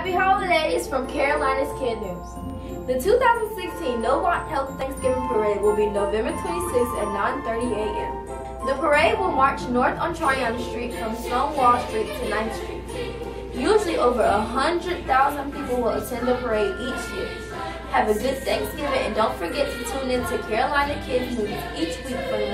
Happy holidays from Carolina's Kid News. The 2016 Novant Health Thanksgiving Parade will be November 26th at 9.30 a.m. The parade will march north on Tryon Street from Stonewall Street to 9th Street. Usually over 100,000 people will attend the parade each year. Have a good Thanksgiving and don't forget to tune in to Carolina Kids News each week for more.